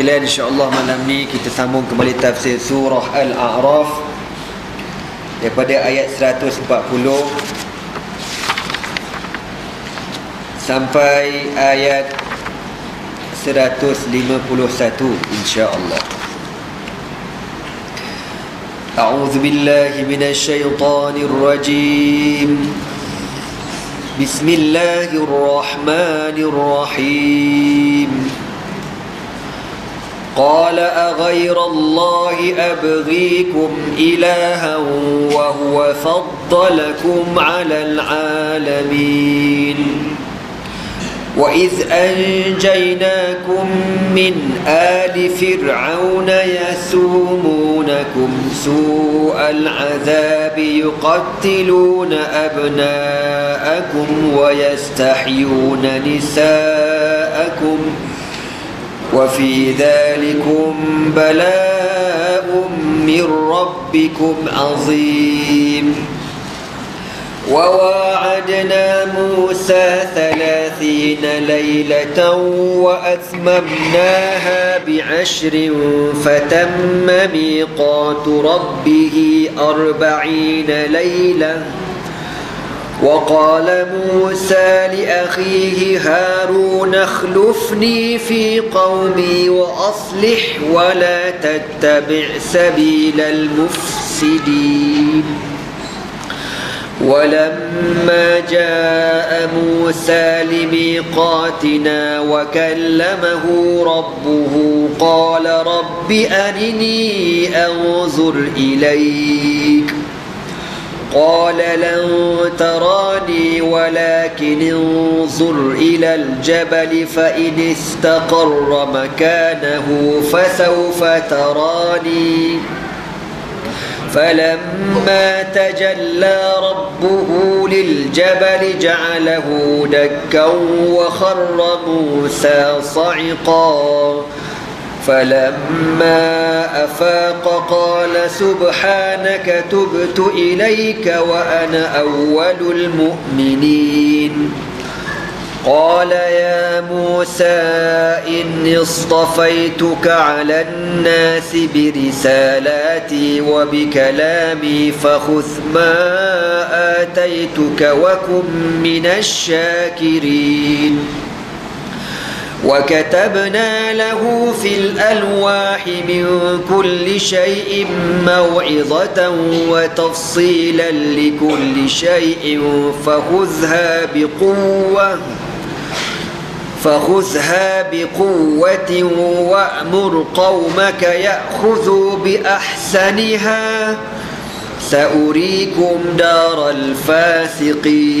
sekalian insya-Allah malam ni kita sambung kembali tafsir surah Al-A'raf daripada ayat 140 sampai ayat 151 insya-Allah. أعوذ بالله من الشيطان الرجيم بسم الله الرحمن الرحيم قال أغير الله أبغيكم إلها وهو فضلكم على العالمين. وإذ أنجيناكم من آل فرعون يسومونكم سوء العذاب يقتلون أبناءكم ويستحيون نساءكم وفي ذلكم بلاء من ربكم عظيم. وواعدنا موسى ثلاثين ليلة وأتممناها بعشر فتم ميقات ربه أربعين ليلة وقال موسى لأخيه هارون اخلفني في قومي وأصلح ولا تتبع سبيل المفسدين. ولما جاء موسى لميقاتنا وكلمه ربه قال رب أرني أنظر إليك. قال لن تراني ولكن انظر إلى الجبل فإن استقر مكانه فسوف تراني. فلما تجلى ربه للجبل جعله دكا وخر موسى صعقا. فلما أفاق قال سبحانك تبت إليك وأنا أول المؤمنين. قال يا موسى إني اصطفيتك على الناس برسالاتي وبكلامي فخذ ما آتيتك وكن من الشاكرين. وكتبنا له في الألواح من كل شيء موعظة وتفصيلا لكل شيء فخذها بقوة فخذها بقوة وأمر قومك يأخذوا بأحسنها. سأريكم دار الفاسقين.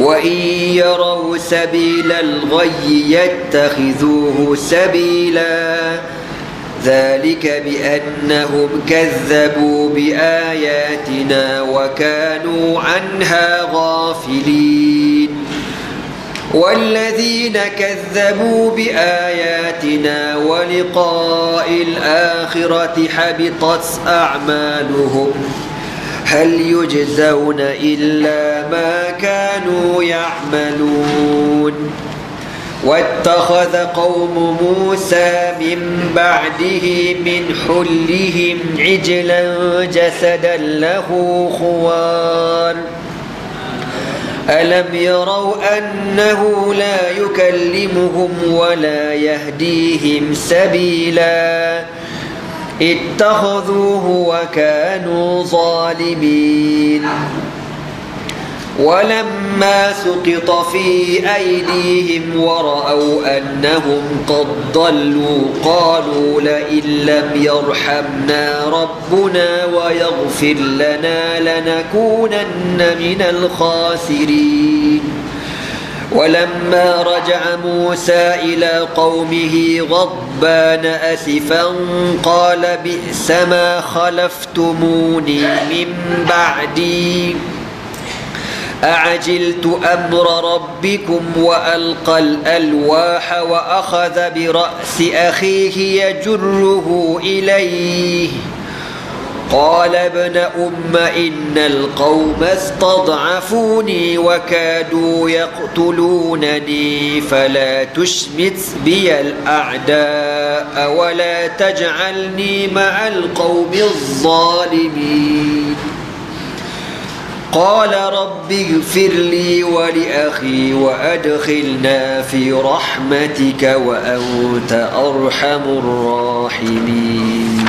وإن يروا سبيل الغي يتخذوه سبيلا ذلك بأنهم كذبوا بآياتنا وكانوا عنها غافلين والذين كذبوا بآياتنا ولقاء الآخرة حبطت أعمالهم هل يجزون إلا ما كانوا يعملون؟ واتخذ قوم موسى من بعده من حلهم عجلا جسدا له خوار. ألم يروا أنه لا يكلمهم ولا يهديهم سبيلاً؟ اتخذوه وكانوا ظالمين. ولما سقط في أيديهم ورأوا أنهم قد ضلوا قالوا لئن لم يرحمنا ربنا ويغفر لنا لنكونن من الخاسرين. ولما رجع موسى إلى قومه غضبان أسفا قال بئس ما خلفتموني من بعدي. أعجلت أمر ربكم وألقى الألواح وأخذ برأس أخيه يجره إليه. قال ابن أم إن القوم استضعفوني وكادوا يقتلونني فلا تشمت بي الأعداء ولا تجعلني مع القوم الظالمين. قال رب اغفر لي ولأخي وأدخلنا في رحمتك وأنت أرحم الراحمين.